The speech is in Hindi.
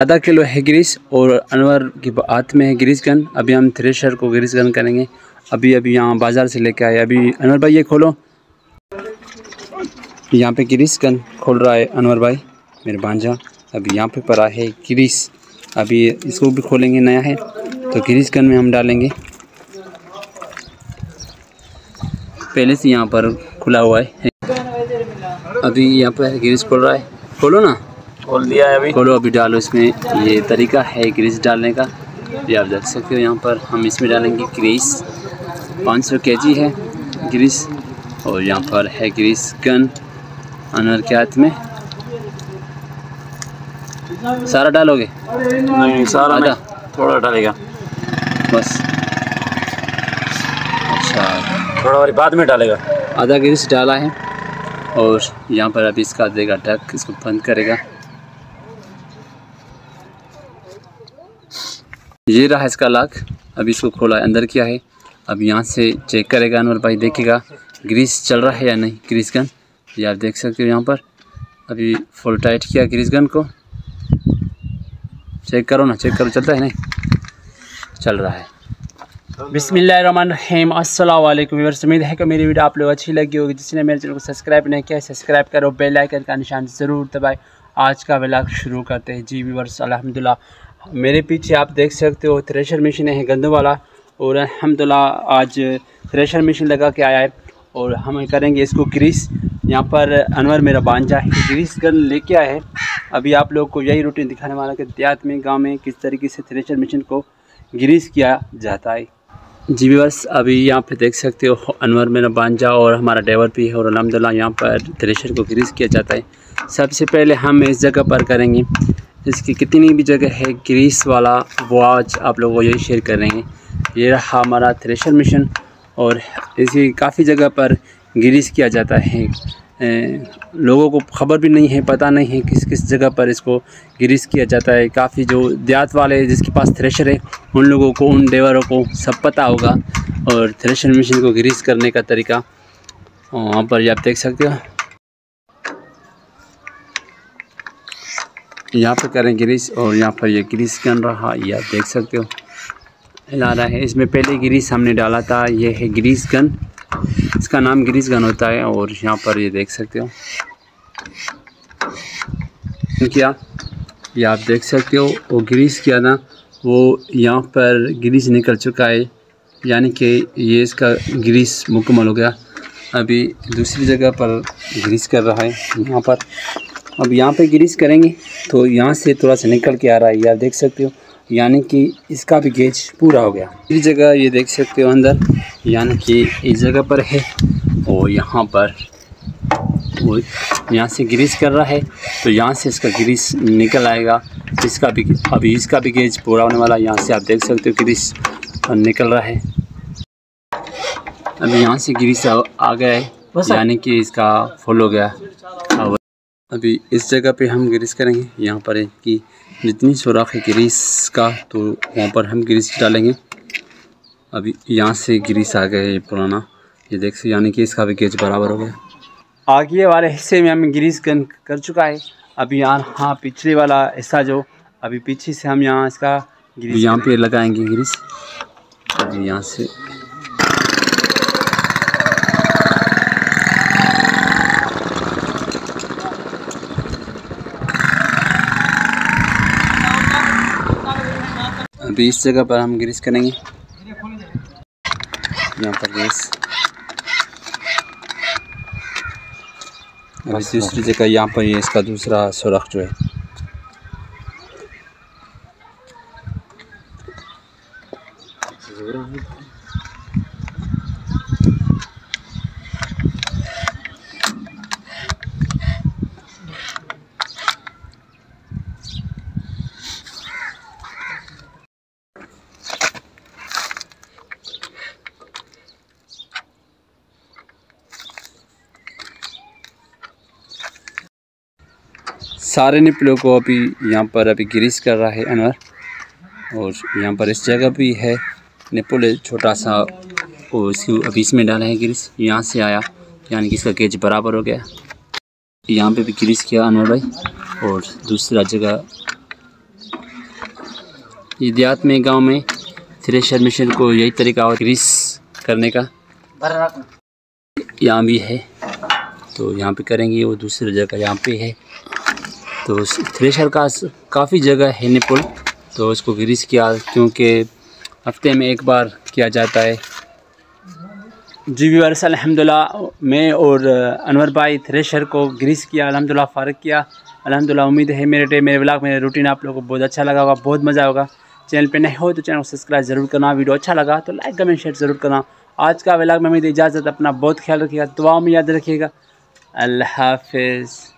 आधा किलो है ग्रीस और अनवर के हाथ में है ग्रीस गन। अभी हम थ्रेशर को ग्रीस गन करेंगे। अभी अभी यहाँ बाज़ार से लेके आए। अभी अनवर भाई ये खोलो। यहाँ पे ग्रीस गन खोल रहा है अनवर भाई, मेरे भांजा। अभी यहाँ पे पड़ा है ग्रीस अभी इसको भी खोलेंगे, नया है। तो ग्रीस गन में हम डालेंगे। पहले से यहाँ पर खुला हुआ है। अभी यहाँ पर ग्रीस खोल रहा है। खोलो ना। खोल दिया है अभी। खोलो अभी डालो इसमें। ये तरीका है ग्रीस डालने का। ये आप देख सकते हो यहाँ पर। हम इसमें डालेंगे ग्रीस 500 सौ है ग्रीस और यहाँ पर है ग्रीस गन अनवर के हाथ में। सारा डालोगे? नहीं सारा? नहीं। थोड़ा डालेगा। बस। अच्छा। थोड़ा और बाद में डालेगा। आधा ग्रीस डाला है। और यहाँ पर अभी इसका देगा ढक इसको बंद करेगा। ये रहा है इसका लाख। अभी इसको खोला अंदर किया है। अब यहाँ से चेक करेगा अनवर भाई, देखेगा ग्रीस चल रहा है या नहीं, ग्रीस गन। ये आप देख सकते हो यहाँ पर। अभी फुल टाइट किया ग्रीस गन को। चेक करो ना चेक करो, चलता है नहीं? चल रहा है। बिसमीम अल्लाम उम्मीद है कि मेरी वीडियो आप लोग अच्छी लगी होगी। जिसने मेरे चैनल को सब्सक्राइब नहीं किया सब्सक्राइब करो। बेल आइकन का निशान ज़रूर दबाए। आज का व्लॉग शुरू करते हैं। जी व्यूअर्स, अल्हम्दुलिल्लाह। मेरे पीछे आप देख सकते हो थ्रेशर मशीन है गंदों वाला और अलहमदिल्ला आज थ्रेशर मशीन लगा के आया है और हम करेंगे इसको ग्रीस। यहाँ पर अनवर मेरा बांझा है, ग्रीस गन लेके आया है। अभी आप लोग को यही रूटीन दिखाने वाला कि देहात में, गाँव में किस तरीके से थ्रेशर मशीन को ग्रीस किया जाता है। जी बस अभी यहाँ पे देख सकते हो अनवर मेरा बांझा और हमारा ड्राइवर भी है और अलहमदिल्ला यहाँ पर थ्रेशर को ग्रीस किया जाता है। सबसे पहले हम इस जगह पर करेंगे। इसकी कितनी भी जगह है ग्रीस वाला वो आज आप लोगों को यही शेयर कर रहे हैं। ये रहा हमारा थ्रेशर मिशन और इसी काफ़ी जगह पर ग्रीस किया जाता है। लोगों को खबर भी नहीं है, पता नहीं है किस किस जगह पर इसको ग्रीस किया जाता है। काफ़ी जो देहात वाले जिसके पास थ्रेशर है, उन लोगों को, उन ड्राइवरों को सब पता होगा और थ्रेशर मशीन को ग्रीस करने का तरीका। वहाँ पर आप देख सकते हो। यहाँ पर करें ग्रीस और यहाँ पर ये ग्रीस गन रहा, ये आप देख सकते हो। ला रहा है, इसमें पहले ग्रीस हमने डाला था, ये है ग्रीस गन। इसका नाम ग्रीस गन होता है और यहाँ पर ये देख सकते हो। क्या? ये आप देख सकते हो, वो ग्रीस किया ना, वो यहाँ पर ग्रीस निकल चुका है, यानी कि ये इसका ग्रीस मुकम्मल हो गया। अभी दूसरी जगह पर ग्रीस कर रहा है, यहाँ पर। अब यहाँ पे ग्रीस करेंगे तो यहाँ से थोड़ा सा निकल के आ रहा है यार देख सकते हो। यानी कि इसका भी गेज पूरा हो गया। इस जगह ये देख सकते हो अंदर यानी कि इस जगह पर है और यहाँ पर वो यहाँ से ग्रीस कर रहा है तो यहाँ से इसका ग्रीस निकल आएगा। इसका भी अभी इसका भी गेज पूरा होने वाला है यहाँ से आप देख सकते हो ग्रीस निकल रहा है। अभी यहाँ से ग्रीस आ गया है यानी कि इसका फुल हो गया। अभी इस जगह पे हम ग्रीस करेंगे। यहाँ पर है कि जितनी सुराख है ग्रीस का तो वहाँ पर हम ग्रीस डालेंगे। अभी यहाँ से ग्रीस आ गया ये पुराना। ये देख से यानी कि इसका भी गेज बराबर हो गया। आगे वाले हिस्से में हम ग्रीस कर, कर चुका है। अभी यहाँ हाँ पिछले वाला हिस्सा जो अभी पीछे से हम यहाँ इसका यहाँ पे लगाएँगे ग्रीस। अभी यहाँ से अभी इस जगह पर हम ग्रीस करेंगे। यहाँ पर ग्रीस। अभी दूसरी जगह यहाँ पर ये इसका दूसरा सुरख जो है। सारे निपलों को अभी यहाँ पर अभी ग्रीस कर रहा है अनवर। और यहाँ पर इस जगह भी है, निपुल छोटा सा, और इसकी अभी इसमें डाला है ग्रीस। यहाँ से आया, यानी कि इसका गेज बराबर हो गया। यहाँ पे भी ग्रीस किया अनवर भाई। और दूसरा जगह ये देहात में गाँव में थ्रेशर मशीन को यही तरीका और ग्रीस करने का। यहाँ भी है तो यहाँ पे करेंगे वो दूसरी जगह। यहाँ पे है तो थ्रेशर का काफ़ी जगह है निपुल तो उसको ग्रीस किया क्योंकि हफ़्ते में एक बार किया जाता है। जी व्यवर्स अल्हम्दुलिल्लाह, मैं और अनवर भाई थ्रेशर को ग्रीस किया, अल्हम्दुलिल्लाह फ़ारग किया। अलहमदिल्ला उम्मीद है मेरे डे, मेरे ब्लॉग मेरे रूटीन आप लोगों को बहुत अच्छा लगा होगा, बहुत मज़ा होगा चैनल पे नए हो तो चैनल को सब्सक्राइब ज़रूर करना, वीडियो अच्छा लगा तो लाइक, कमेंट, शेयर ज़रूर करना। आज का ब्लॉग में मेरी इजाज़त, अपना बहुत ख्याल रखिएगा, दुआओं में याद रखिएगा। अल्लाह हाफिज़।